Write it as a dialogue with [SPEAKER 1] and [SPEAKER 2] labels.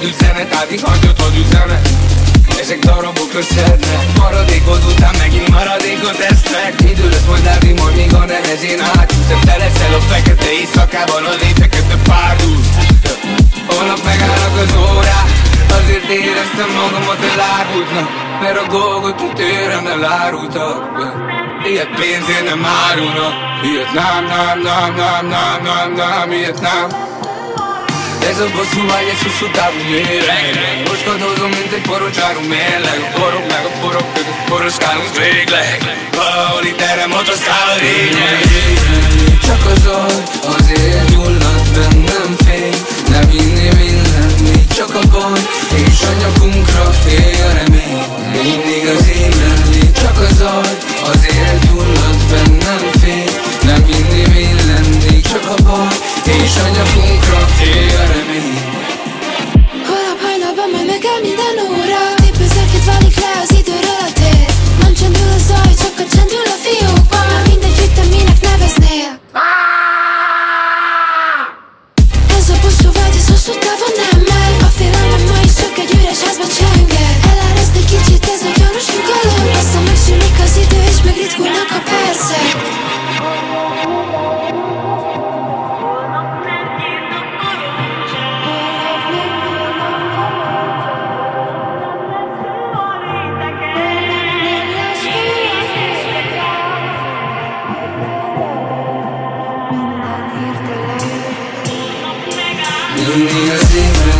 [SPEAKER 1] Hadd üzenet, áti hagyott, hadd üzenet? Ezek darabok összednek. Maradékod után megint maradékot esznek. Idő lesz majd látni, majd még a nehezén átjúsz Te leszel a fekete éjszakában az én fekete párdusz Holnap megállnak az órák Azért éreztem magamat elárultnak Mert a dolgot a térem elárultak Ilyet pénzért nem árulnak Ilyet nem, nem, nem, nem, nem, nem, nem, ilyet nem ez a bosszú vágy, egy hosszú távú méreg. Roskadozom, mint egy porocsárú mérleg. A porok meg a porok között poroskálunk végleg. Valahol itt erre motoszkál a lényeg. Csak az agy, azért gyulladt bennem cammina mi Mindig az évről még